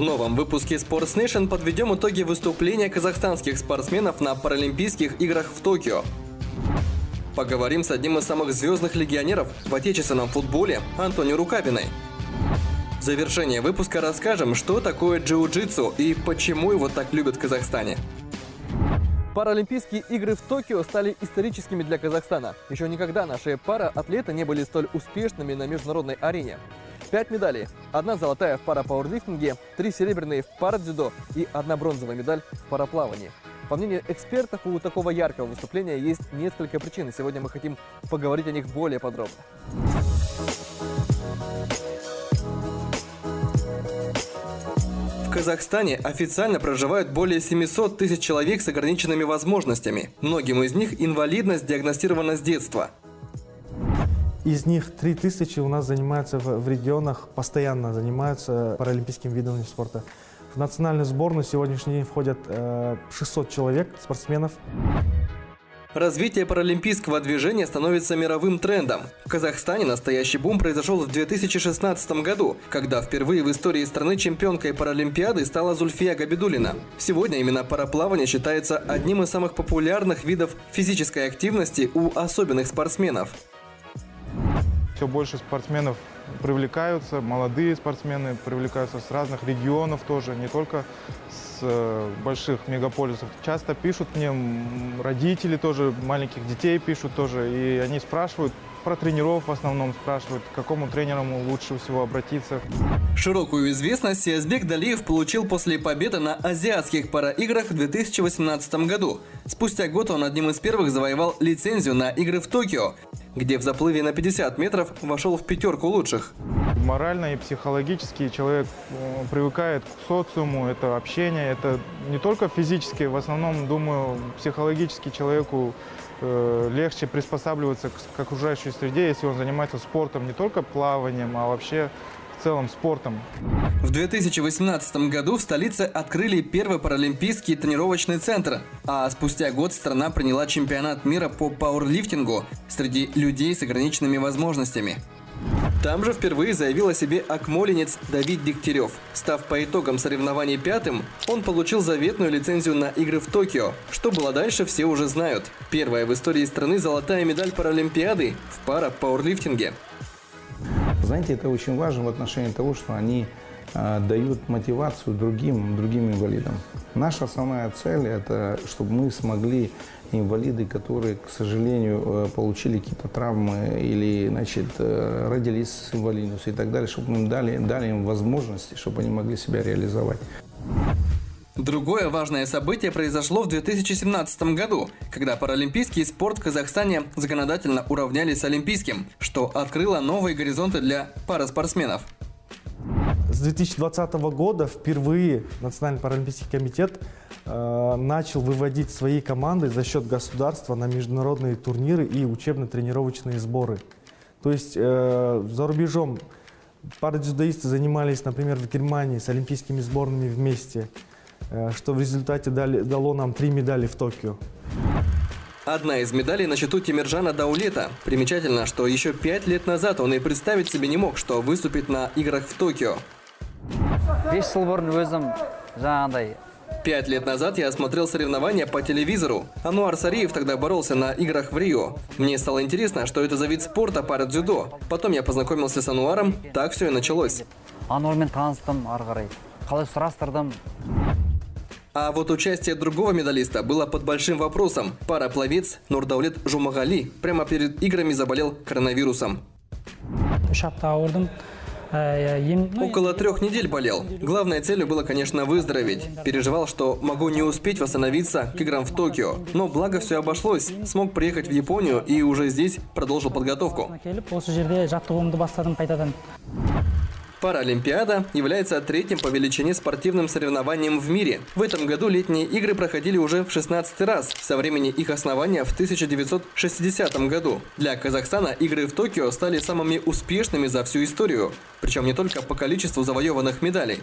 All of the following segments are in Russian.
В новом выпуске Sports Nation подведем итоги выступления казахстанских спортсменов на Паралимпийских играх в Токио. Поговорим с одним из самых звездных легионеров в отечественном футболе Антонио Рукавиной. В завершение выпуска расскажем, что такое джиу-джитсу и почему его так любят в Казахстане. Паралимпийские игры в Токио стали историческими для Казахстана. Еще никогда наши пара-атлеты не были столь успешными на международной арене. Пять медалей. Одна золотая в парапауэрлифтинге, три серебряные в парадзюдо и одна бронзовая медаль в параплавании. По мнению экспертов, у такого яркого выступления есть несколько причин, сегодня мы хотим поговорить о них более подробно. В Казахстане официально проживают более 700 тысяч человек с ограниченными возможностями. Многим из них инвалидность диагностирована с детства. Из них 3000 у нас занимаются в, в регионах, постоянно занимаются паралимпийским видом спорта. В национальную сборную сегодняшний день входят э, 600 человек, спортсменов. Развитие паралимпийского движения становится мировым трендом. В Казахстане настоящий бум произошел в 2016 году, когда впервые в истории страны чемпионкой Паралимпиады стала Зульфия Габидулина. Сегодня именно параплавание считается одним из самых популярных видов физической активности у особенных спортсменов. Все больше спортсменов привлекаются, молодые спортсмены привлекаются с разных регионов тоже, не только с э, больших мегаполисов. Часто пишут мне родители тоже, маленьких детей пишут тоже, и они спрашивают, про тренеров в основном спрашивают, к какому тренеру лучше всего обратиться. Широкую известность Сиязбек Далиев получил после победы на азиатских параиграх в 2018 году. Спустя год он одним из первых завоевал лицензию на игры в Токио, где в заплыве на 50 метров вошел в пятерку лучших. Морально и психологически человек э, привыкает к социуму, это общение, это не только физически, в основном, думаю, психологически человеку э, легче приспосабливаться к окружающей среде, если он занимается спортом, не только плаванием, а вообще в целом спортом. В 2018 году в столице открыли первый паралимпийский тренировочный центр, а спустя год страна приняла чемпионат мира по пауэрлифтингу среди людей с ограниченными возможностями. Там же впервые заявил о себе акмолинец Давид Дегтярев. Став по итогам соревнований пятым, он получил заветную лицензию на игры в Токио. Что было дальше, все уже знают. Первая в истории страны золотая медаль Паралимпиады в пара-пауэрлифтинге. Знаете, это очень важно в отношении того, что они э, дают мотивацию другим, другим инвалидам. Наша основная цель – это чтобы мы смогли инвалиды, которые, к сожалению, э, получили какие-то травмы или значит, э, родились с инвалидностью и так далее, чтобы мы им дали, дали им возможности, чтобы они могли себя реализовать. Другое важное событие произошло в 2017 году, когда паралимпийский спорт в Казахстане законодательно уравняли с олимпийским, что открыло новые горизонты для параспортсменов. С 2020 года впервые Национальный паралимпийский комитет э, начал выводить свои команды за счет государства на международные турниры и учебно-тренировочные сборы. То есть э, за рубежом парадзюдоисты занимались, например, в Германии с олимпийскими сборными вместе, что в результате дали, дало нам три медали в Токио. Одна из медалей на счету Тимиржана Даулета. Примечательно, что еще пять лет назад он и представить себе не мог, что выступит на играх в Токио. Пять лет назад я смотрел соревнования по телевизору. Ануар Сариев тогда боролся на играх в Рио. Мне стало интересно, что это за вид спорта пара дзюдо. Потом я познакомился с Ануаром, так все и началось. А вот участие другого медалиста было под большим вопросом. Парапловец Нурдаулет Жумагали прямо перед играми заболел коронавирусом. Около трех недель болел. Главной целью было, конечно, выздороветь. Переживал, что могу не успеть восстановиться к играм в Токио. Но благо все обошлось. Смог приехать в Японию и уже здесь продолжил подготовку. Паралимпиада является третьим по величине спортивным соревнованием в мире. В этом году летние игры проходили уже в 16 раз, со времени их основания в 1960 году. Для Казахстана игры в Токио стали самыми успешными за всю историю, причем не только по количеству завоеванных медалей.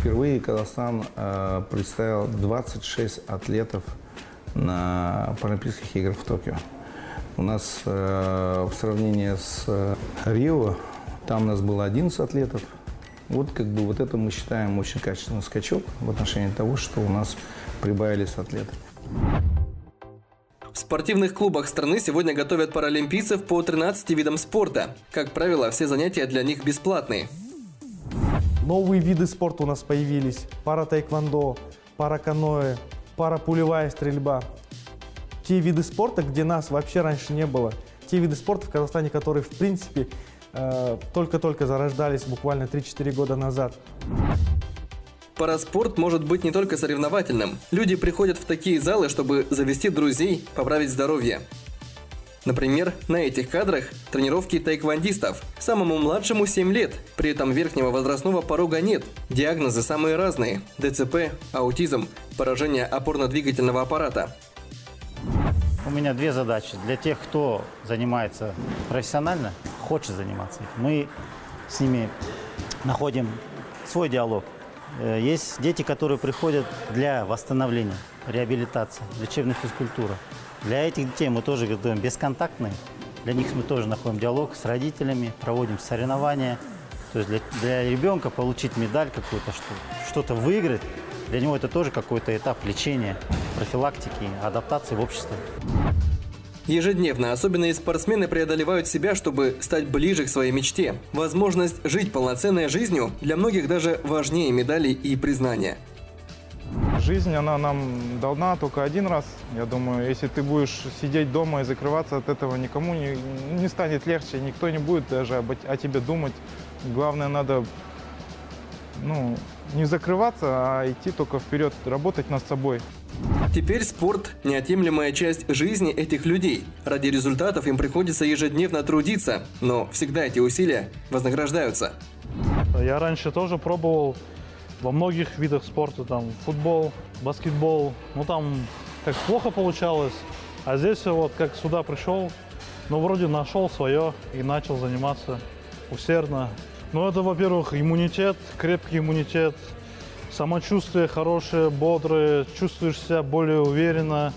Впервые Казахстан э, представил 26 атлетов на Паралимпийских играх в Токио. У нас э, в сравнении с э, Рио там у нас было 11 атлетов, Вот как бы вот это мы считаем очень качественный скачок в отношении того, что у нас прибавились атлеты. В спортивных клубах страны сегодня готовят паралимпийцев по 13 видам спорта. Как правило, все занятия для них бесплатные. Новые виды спорта у нас появились. Пара-тайквондо, пара-каноэ, пара-пулевая стрельба. Те виды спорта, где нас вообще раньше не было. Те виды спорта в Казахстане, которые, в принципе, только-только зарождались буквально 3-4 года назад. Параспорт может быть не только соревновательным. Люди приходят в такие залы, чтобы завести друзей, поправить здоровье. Например, на этих кадрах тренировки тайквандистов. Самому младшему 7 лет, при этом верхнего возрастного порога нет. Диагнозы самые разные – ДЦП, аутизм, поражение опорно-двигательного аппарата. У меня две задачи. Для тех, кто занимается профессионально, хочет заниматься, мы с ними находим свой диалог. Э, есть дети, которые приходят для восстановления, реабилитации, лечебной физкультуры. Для этих детей мы тоже готовим бесконтактные. Для них мы тоже находим диалог с родителями, проводим соревнования. То есть для, для ребенка получить медаль какую-то, что-то выиграть, для него это тоже какой-то этап лечения, профилактики, адаптации в обществе. Ежедневно особенные спортсмены преодолевают себя, чтобы стать ближе к своей мечте. Возможность жить полноценной жизнью для многих даже важнее медалей и признания. Жизнь, она нам дана только один раз. Я думаю, если ты будешь сидеть дома и закрываться от этого, никому не, не станет легче, никто не будет даже об, о тебе думать. Главное, надо ну, не закрываться, а идти только вперед, работать над собой. Теперь спорт – неотъемлемая часть жизни этих людей. Ради результатов им приходится ежедневно трудиться, но всегда эти усилия вознаграждаются. Я раньше тоже пробовал во многих видах спорта, там футбол, баскетбол, ну там как плохо получалось, а здесь вот как сюда пришел, ну вроде нашел свое и начал заниматься усердно. Ну это, во-первых, иммунитет, крепкий иммунитет, самочувствие хорошее, бодрое, чувствуешь себя более уверенно.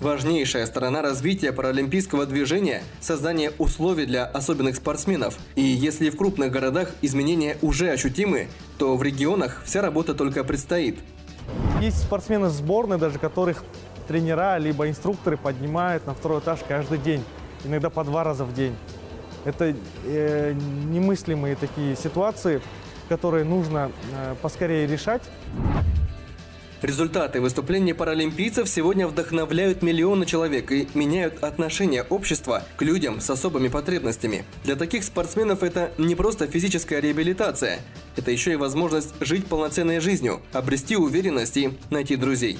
Важнейшая сторона развития паралимпийского движения – создание условий для особенных спортсменов. И если в крупных городах изменения уже ощутимы, то в регионах вся работа только предстоит. Есть спортсмены сборной, даже которых тренера либо инструкторы поднимают на второй этаж каждый день, иногда по два раза в день. Это э, немыслимые такие ситуации, которые нужно э, поскорее решать. Результаты выступлений паралимпийцев сегодня вдохновляют миллионы человек и меняют отношение общества к людям с особыми потребностями. Для таких спортсменов это не просто физическая реабилитация, это еще и возможность жить полноценной жизнью, обрести уверенность и найти друзей.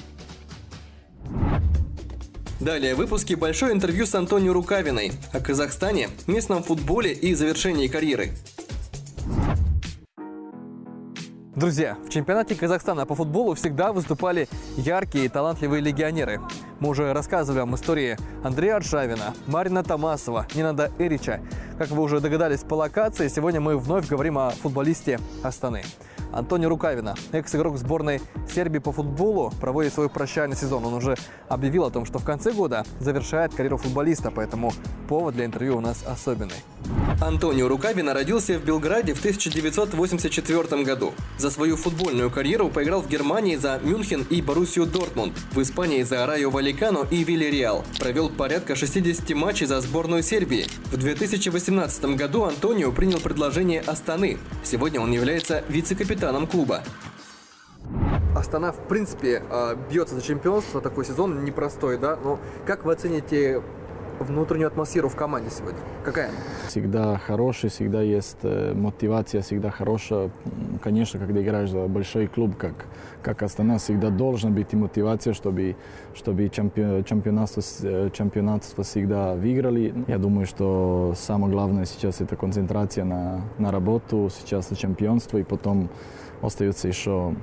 Далее в выпуске большое интервью с Антонио Рукавиной о Казахстане, местном футболе и завершении карьеры. Друзья, в чемпионате Казахстана по футболу всегда выступали яркие и талантливые легионеры. Мы уже рассказывали вам истории Андрея Аршавина, Марина Тамасова, Нинада Эрича. Как вы уже догадались по локации, сегодня мы вновь говорим о футболисте Астаны. Антонио Рукавина, экс-игрок сборной Сербии по футболу, проводит свой прощальный сезон. Он уже объявил о том, что в конце года завершает карьеру футболиста, поэтому повод для интервью у нас особенный. Антонио Рукавина родился в Белграде в 1984 году. За свою футбольную карьеру поиграл в Германии за Мюнхен и Боруссию Дортмунд, в Испании за Райо Валикано и Вильяреал. Провел порядка 60 матчей за сборную Сербии. В 2018 году Антонио принял предложение Астаны. Сегодня он является вице-капитаном клуба. Астана, в принципе, а, бьется за чемпионство, такой сезон непростой, да? Но как вы оцените внутреннюю атмосферу в команде сегодня? Какая? Всегда хорошая, всегда есть э, мотивация, всегда хорошая. Конечно, когда играешь за большой клуб, как, как Астана, всегда должна быть и мотивация, чтобы, чтобы чемпионатство, э, чемпионатство всегда выиграли. Я думаю, что самое главное сейчас это концентрация на, на работу, сейчас это чемпионство, и потом остается еще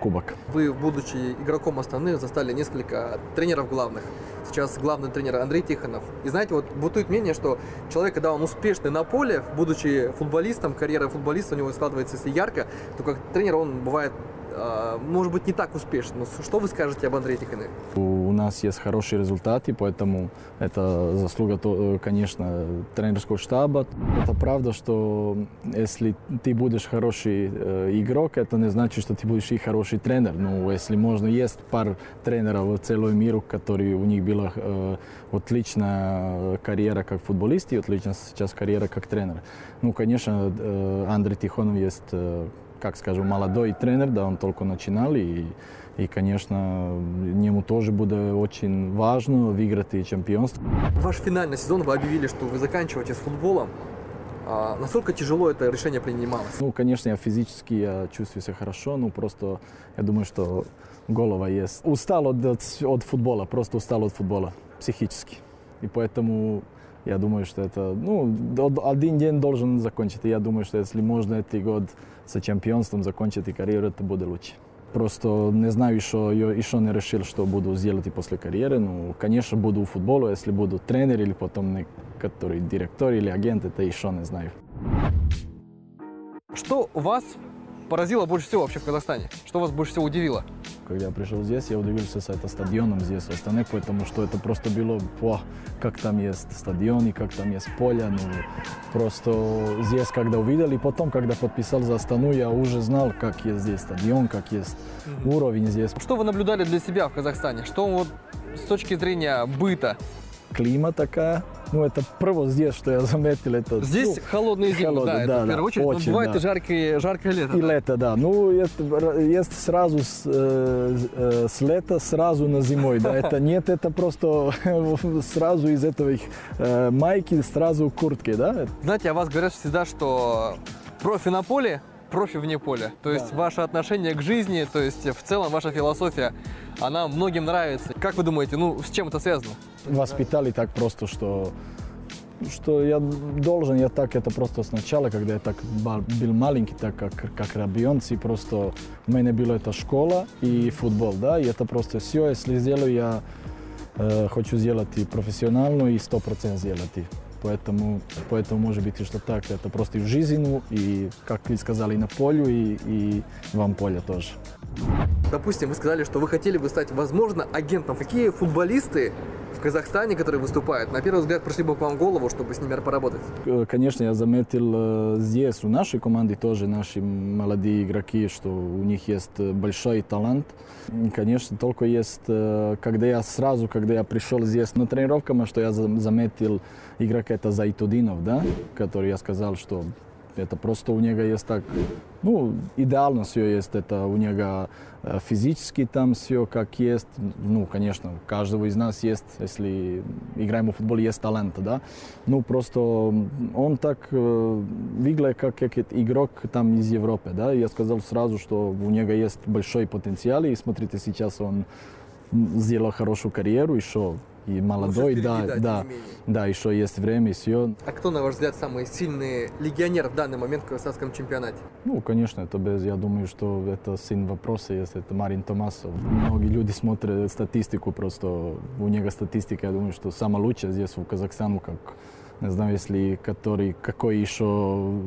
кубок. Вы, будучи игроком Астаны, застали несколько тренеров главных. Сейчас главный тренер Андрей Тихонов. И знаете, вот бытует мнение, что человек, когда он успешный на поле, будучи футболистом, карьера футболиста у него складывается, если ярко, то как тренер он бывает может быть, не так успешен. Но что вы скажете об Андрее Тихонове? У нас есть хорошие результаты, поэтому это заслуга, то, конечно, тренерского штаба. Это правда, что если ты будешь хороший э, игрок, это не значит, что ты будешь и хороший тренер. Ну, если можно, есть пар тренеров в целом миру, которые у них была э, отличная карьера как футболист и отличная сейчас карьера как тренер. Ну, конечно, э, Андрей Тихонов есть э, как скажем, молодой тренер, да, он только начинал, и, и конечно, ему тоже будет очень важно выиграть и чемпионство. Ваш финальный сезон вы объявили, что вы заканчиваете с футболом. А насколько тяжело это решение принималось? Ну, конечно, я физически я чувствую себя хорошо, но просто я думаю, что голова есть. Устал от, от футбола, просто устал от футбола психически. И поэтому я думаю, что это, ну, один день должен закончить. И я думаю, что если можно этот год с чемпионством закончить и карьеру, это будет лучше. Просто не знаю еще, еще не решил, что буду сделать после карьеры. Ну, конечно, буду в футболу, если буду тренер или потом который директор или агент, это еще не знаю. Что вас поразило больше всего в Казахстане? Что вас больше всего удивило? Когда я пришел здесь, я удивился с этим стадионом здесь, в Астане, потому что это просто было, о, как там есть стадион и как там есть поле. Ну, просто здесь, когда увидел, и потом, когда подписал за Астану, я уже знал, как есть здесь стадион, как есть уровень здесь. Что вы наблюдали для себя в Казахстане? Что вот с точки зрения быта? Клима такая, ну, это право здесь, что я заметил. Это, здесь ну, холодные зимы, холодные, да, да, это в первую очередь. Очень, но бывает да. и жаркое, жаркое лето. И да? лето, да. Ну, это, есть сразу с, э, э, с лета сразу на зимой, да. Это нет, это просто сразу из этого э, майки сразу куртки, да. Знаете, о вас говорят всегда, что профи на поле, профи вне поля. То есть да. ваше отношение к жизни, то есть в целом ваша философия, она многим нравится. Как вы думаете, ну, с чем это связано? Воспитали так просто, что что я должен, я так это просто сначала, когда я так был маленький, так как, как ребенок, просто у меня была эта школа и футбол, да, и это просто все, если сделаю, я э, хочу сделать и профессионально, и сто процентов сделать. Поэтому, поэтому может быть, что так, это просто и в жизни, и, как вы сказали, и на поле, и, и вам поле тоже. Допустим, вы сказали, что вы хотели бы стать, возможно, агентом. Какие футболисты в Казахстане, которые выступают, на первый взгляд пришли бы к вам в голову, чтобы с ними поработать? Э, конечно, я заметил э, здесь, у нашей команды тоже наши молодые игроки, что у них есть э, большой талант. Конечно, только есть, когда я сразу, когда я пришел здесь на тренировкам, что я заметил игрока это Зайтудинов, да, который я сказал, что это просто у него есть так, ну, идеально все есть. Это у него э, физически там все как есть. Ну, конечно, у каждого из нас есть, если играем в футбол, есть талант, да. Ну, просто он так э, выглядит как, как игрок там из Европы, да. Я сказал сразу, что у него есть большой потенциал, и смотрите, сейчас он сделал хорошую карьеру, еще и молодой, впереди, да, да, да, да, еще есть время, все. А кто, на ваш взгляд, самый сильный легионер в данный момент в казахстанском чемпионате? Ну, конечно, это без, я думаю, что это сын вопроса есть, это Марин Томасов. Многие люди смотрят статистику, просто у него статистика, я думаю, что самая лучшая здесь в Казахстане, как не знаю, если который, какой еще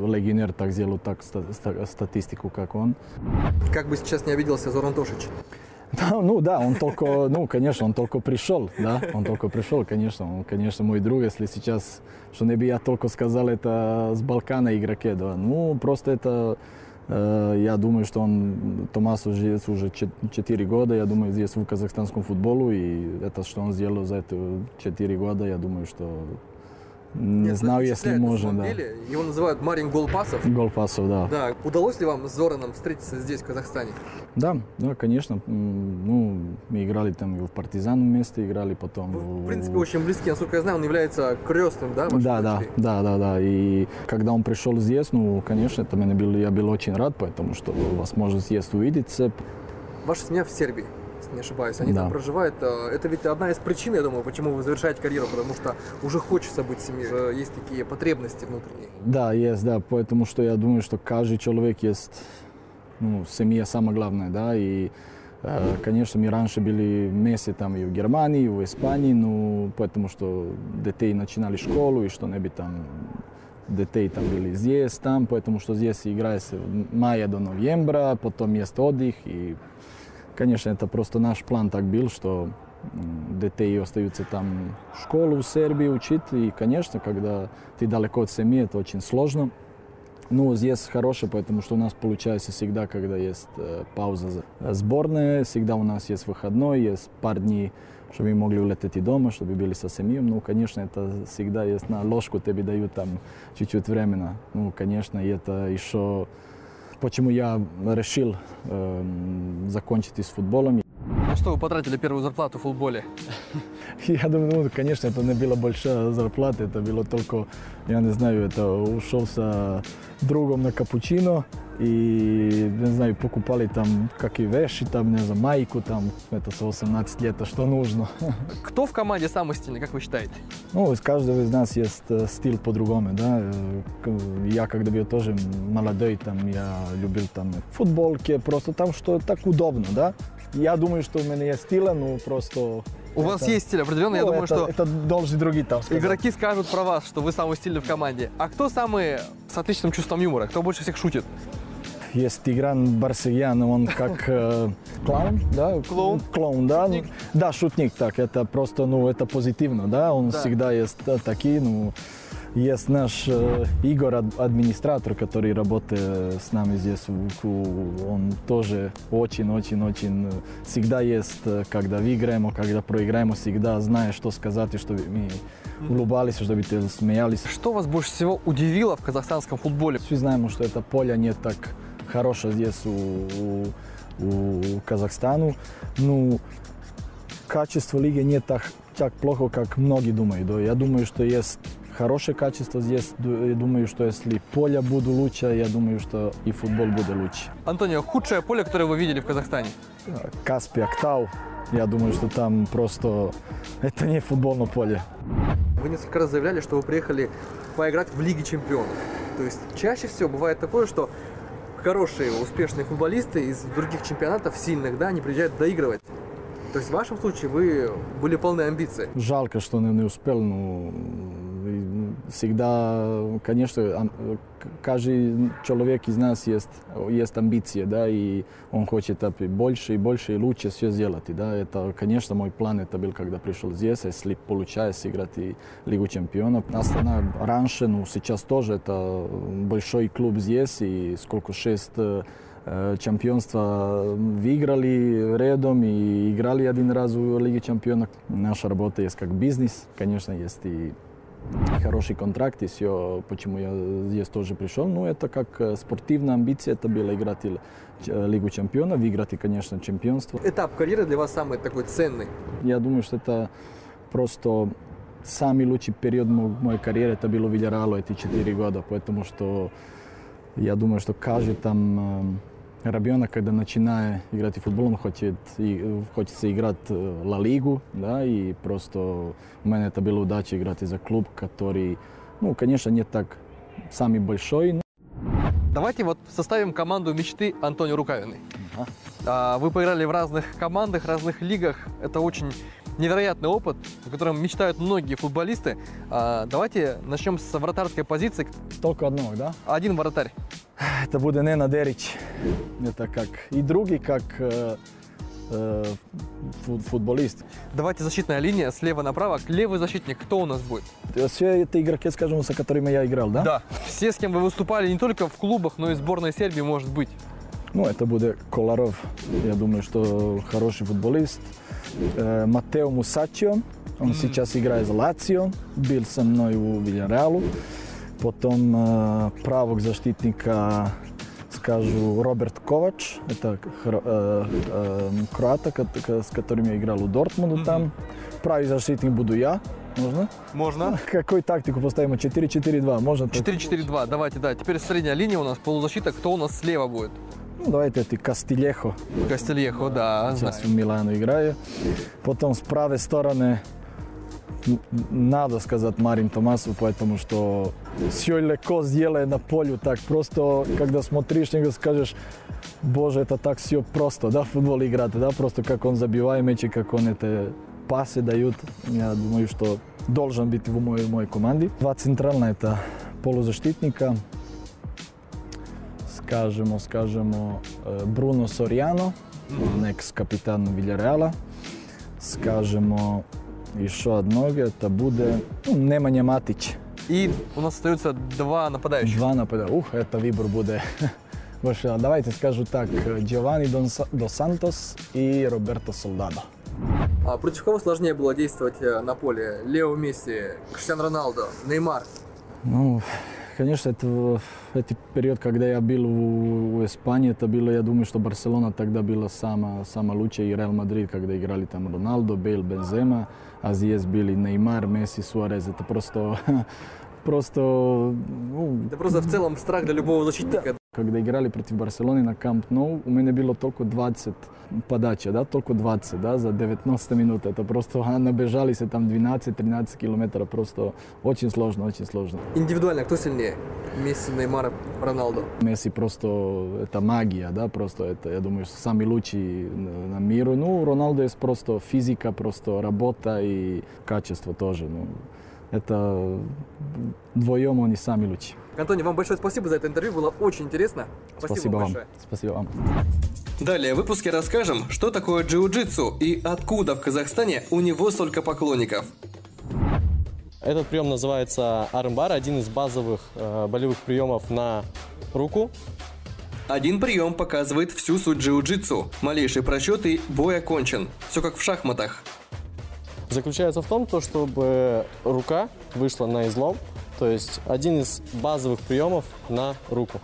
легионер так сделал так статистику, как он. Как бы сейчас не обиделся Зоран Тошич? Ну да, он только, ну, конечно, он только пришел, да, он только пришел, конечно, он, конечно, мой друг, если сейчас, что не бы я только сказал, это с Балкана игроке, да, ну, просто это, э, я думаю, что он, Томас уже, уже 4 года, я думаю, здесь в казахстанском футболу, и это, что он сделал за эти 4 года, я думаю, что не Нет, знаю, если можно, да. Деле. Его называют Марин Голпасов. Голпасов, да. Да. Удалось ли вам с Зораном встретиться здесь, в Казахстане? Да, да, конечно. Ну, мы играли там в Партизан вместе, играли потом. Вы, в принципе, очень близки, насколько я знаю, он является крестным, да? Да, да, да, да, да. И когда он пришел здесь, ну, конечно, это меня был, я был очень рад, потому что возможность есть увидеться. Ваша семья в Сербии? Не ошибаюсь, они да. там проживают. Э, это ведь одна из причин, я думаю, почему вы завершаете карьеру, потому что уже хочется быть семьей, есть такие потребности внутренние. Да, есть, да, потому что я думаю, что каждый человек есть, ну, семья самое главное, да, и э, Конечно, мы раньше были вместе там и в Германии, и в Испании, ну, потому что детей начинали школу, и что-нибудь там детей там были здесь, там, потому что здесь играется мая до ноября, потом есть отдых. И, конечно, это просто наш план так был, что детей остаются там в школу в Сербии учить. И, конечно, когда ты далеко от семьи, это очень сложно. Ну, здесь хорошее, потому что у нас получается всегда, когда есть э, пауза сборная, всегда у нас есть выходной, есть пар дней, чтобы мы могли улететь и дома, чтобы были со семьей. Ну, конечно, это всегда есть на ложку тебе дают там чуть-чуть времени. Ну, конечно, и это еще почему я решил э, закончить с футболом. На что вы потратили первую зарплату в футболе? Я думаю, ну, конечно, это не была большая зарплата, это было только, я не знаю, это ушел другом на капучино и, не знаю, покупали там какие вещи, там, не знаю, майку, там, это с 18 лет, а что нужно. Кто в команде самый стильный, как вы считаете? Ну, из каждого из нас есть стиль по-другому, да. Я, когда был тоже молодой, там, я любил там футболки, просто там, что так удобно, да. Я думаю, что у меня есть стиль, ну, просто у это... вас есть стиль определенный, ну, я думаю, это, что... Это должны другие там сказать. Игроки скажут про вас, что вы самый стильный в команде. А кто самый с отличным чувством юмора? Кто больше всех шутит? Есть Тигран Барсиян, он как э, клоун, да? Клоун. Клоун, да? Шутник. Да, шутник, так, это просто, ну, это позитивно, да? Он да. всегда есть такие, ну, есть наш э, Игорь, администратор, который работает с нами здесь Он тоже очень-очень-очень всегда есть, э, когда выиграем, когда проиграем, всегда знает, что сказать, и чтобы мы улыбались, чтобы смеялись. Что вас больше всего удивило в казахстанском футболе? Все знаем, что это поле не так хорошее здесь у, у, у Казахстану. Ну, качество лиги не так, так плохо, как многие думают. Я думаю, что есть хорошее качество здесь. Я думаю, что если поле будет лучше, я думаю, что и футбол будет лучше. Антонио, худшее поле, которое вы видели в Казахстане? Каспий, Актау. Я думаю, что там просто это не футбольное поле. Вы несколько раз заявляли, что вы приехали поиграть в Лиге Чемпионов. То есть чаще всего бывает такое, что хорошие, успешные футболисты из других чемпионатов сильных, да, они приезжают доигрывать. То есть в вашем случае вы были полны амбиций. Жалко, что не, не успел, но всегда, конечно, каждый человек из нас есть, есть амбиции, да, и он хочет больше и больше и лучше все сделать, да, это, конечно, мой план это был, когда пришел здесь, если получается играть и Лигу чемпионов. Астана раньше, ну, сейчас тоже это большой клуб здесь, и сколько, шесть э, чемпионства выиграли рядом и играли один раз в Лиге чемпионов. Наша работа есть как бизнес, конечно, есть и хороший контракт, и все, почему я здесь тоже пришел. Ну, это как э, спортивная амбиция, это было играть э, Лигу чемпионов, выиграть, и, конечно, чемпионство. Этап карьеры для вас самый такой ценный? Я думаю, что это просто самый лучший период моей карьеры, это было в Вильяреалу эти четыре года, потому что я думаю, что каждый там ребенок, когда начинает играть в футбол, он хочет, и, хочется играть Ла Лигу, да, и просто у меня это была удача играть за клуб, который, ну, конечно, не так самый большой. Давайте вот составим команду мечты Антонио Рукавиной. Ага. Вы поиграли в разных командах, разных лигах. Это очень невероятный опыт, о котором мечтают многие футболисты. Давайте начнем с вратарской позиции. Только одного, да? Один вратарь. Это будет Нена Дерич. Это как и другие, как э, э, футболист. Давайте защитная линия слева направо. Левый защитник, кто у нас будет? Все это игроки, скажем, с которыми я играл, да? Да. Все, с кем вы выступали не только в клубах, но и сборной Сербии, может быть. Ну, это будет Коларов. Я думаю, что хороший футболист. Э, Матео Мусачио. Он mm. сейчас играет за Лацио. Был со мной у Вильяреалу. Потом э, правog защитника, скажу, Роберт Ковач, это э, э, кроата, с которым я играл у Дортмунда mm-hmm. там. Правый защитник буду я, можно? Можно. Какую тактику поставим? 4-4-2, можно? 4-4-2, давайте, да. Теперь средняя линия у нас, полузащита. Кто у нас слева будет? Ну, давайте это Кастильехо. Кастильехо, да, Сейчас в Милану играю. Потом с правой стороны надо сказать Марин Томасу, потому что все легко сделает на полю, так просто, когда смотришь, него скажешь, боже, это так все просто, да, футбол играть, да, просто как он забивает мячи, как он это пасы дают, я думаю, что должен быть в моей, моей команде. Два центральных это полузащитника, скажемо, скажемо Бруно Соряно, екс-капитан Вильяреала, скажемо еще одного, это будет ну, Немanja Матич. И у нас остаются два нападающих. Два нападающих. Ух, это выбор будет. Больше, давайте скажу так, Джованни Дос Сантос и Роберто Солдадо. А против кого сложнее было действовать э, на поле? Лео Месси, Криштиану Роналдо, Неймар? Ну, конечно, это, это период, когда я был в, в Испании, это было, я думаю, что Барселона тогда была самая, самая лучшая, и Реал Мадрид, когда играли там Роналдо, Бейл, Бензема, а здесь были Неймар, Месси, Суарез. Это просто, просто... Ну, это просто в целом страх для любого защитника. Когда играли против Барселоны на Камп Ноу, у меня было только 20 подача, да, только 20, да, за 19 минут. Это просто набежались там 12-13 километров, просто очень сложно, очень сложно. Индивидуально кто сильнее? Месси, Неймар, Роналдо? Месси просто, это магия, да, просто это, я думаю, самый лучший на миру. Ну, Роналдо есть просто физика, просто работа и качество тоже. Ну, это вдвоем они самые лучшие. Антоний, вам большое спасибо за это интервью, было очень интересно. Спасибо, спасибо вам. Большое. Спасибо вам. Далее в выпуске расскажем, что такое джиу-джитсу и откуда в Казахстане у него столько поклонников. Этот прием называется армбар, один из базовых э, болевых приемов на руку. Один прием показывает всю суть джиу-джитсу. Малейший просчет и бой окончен. Все как в шахматах. Заключается в том, чтобы рука вышла на излом, то есть один из базовых приемов на руку.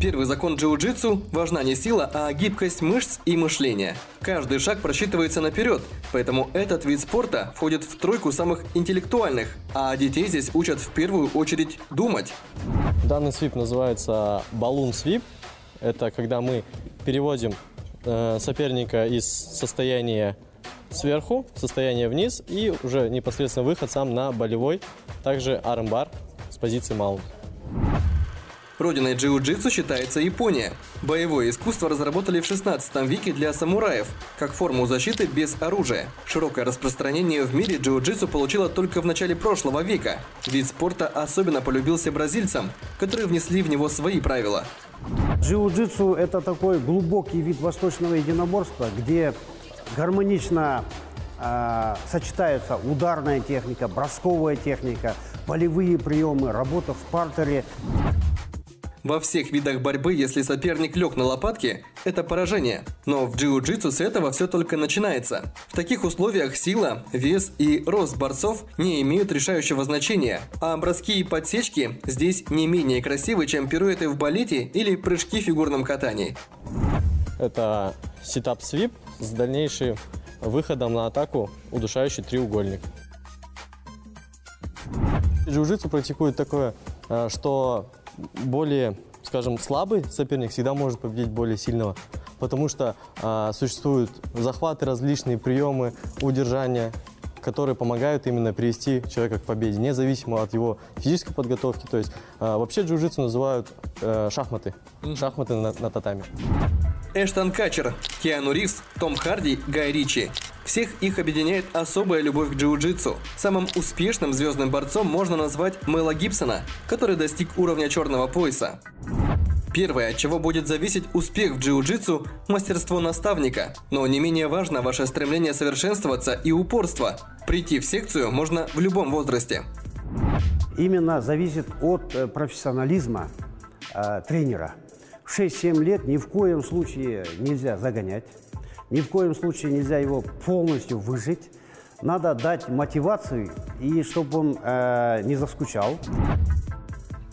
Первый закон джиу-джитсу – важна не сила, а гибкость мышц и мышления. Каждый шаг просчитывается наперед, поэтому этот вид спорта входит в тройку самых интеллектуальных, а детей здесь учат в первую очередь думать. Данный свип называется балун свип. Это когда мы переводим э, соперника из состояния сверху, состояние вниз и уже непосредственно выход сам на болевой, также армбар с позиции маунт. Родиной джиу-джитсу считается Япония. Боевое искусство разработали в 16 веке для самураев, как форму защиты без оружия. Широкое распространение в мире джиу-джитсу получило только в начале прошлого века. Вид спорта особенно полюбился бразильцам, которые внесли в него свои правила. Джиу-джитсу – это такой глубокий вид восточного единоборства, где гармонично э, сочетаются ударная техника, бросковая техника, болевые приемы, работа в партере. Во всех видах борьбы, если соперник лег на лопатки, это поражение. Но в джиу-джитсу с этого все только начинается. В таких условиях сила, вес и рост борцов не имеют решающего значения, а броски и подсечки здесь не менее красивы, чем пируэты в балете или прыжки в фигурном катании. Это setup sweep с дальнейшим выходом на атаку удушающий треугольник. Джиу-джитсу практикует такое, э, что более, скажем, слабый соперник всегда может победить более сильного, потому что а, существуют захваты, различные приемы удержания, которые помогают именно привести человека к победе, независимо от его физической подготовки. То есть а, вообще джиу-джитсу называют а, шахматы, шахматы на, на татами. Эштон Качер, Киану Ривз, Том Харди, Гай Ричи. Всех их объединяет особая любовь к джиу-джитсу. Самым успешным звездным борцом можно назвать Мэла Гибсона, который достиг уровня черного пояса. Первое, от чего будет зависеть успех в джиу-джитсу – мастерство наставника. Но не менее важно ваше стремление совершенствоваться и упорство. Прийти в секцию можно в любом возрасте. Именно зависит от э, профессионализма э, тренера. В 6-7 лет ни в коем случае нельзя загонять. Ни в коем случае нельзя его полностью выжить. Надо дать мотивацию, и чтобы он э, не заскучал.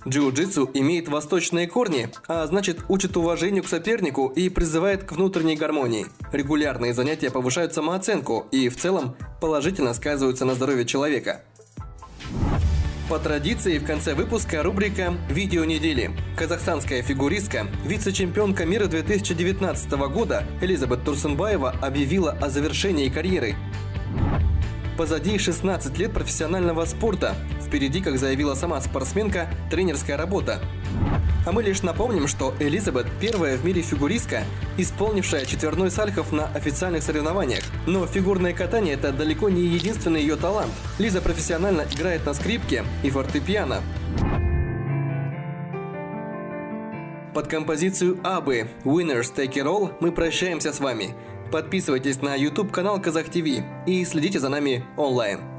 Джиу-джитсу имеет восточные корни, а значит учит уважению к сопернику и призывает к внутренней гармонии. Регулярные занятия повышают самооценку и в целом положительно сказываются на здоровье человека. По традиции в конце выпуска рубрика «Видео недели». Казахстанская фигуристка, вице-чемпионка мира 2019 года Элизабет Турсенбаева объявила о завершении карьеры. Позади 16 лет профессионального спорта. Впереди, как заявила сама спортсменка, тренерская работа. А мы лишь напомним, что Элизабет – первая в мире фигуристка, исполнившая четверной сальхов на официальных соревнованиях. Но фигурное катание – это далеко не единственный ее талант. Лиза профессионально играет на скрипке и фортепиано. под композицию Абы «Winners Take It All» мы прощаемся с вами. Подписывайтесь на YouTube канал Казах ТВ и следите за нами онлайн.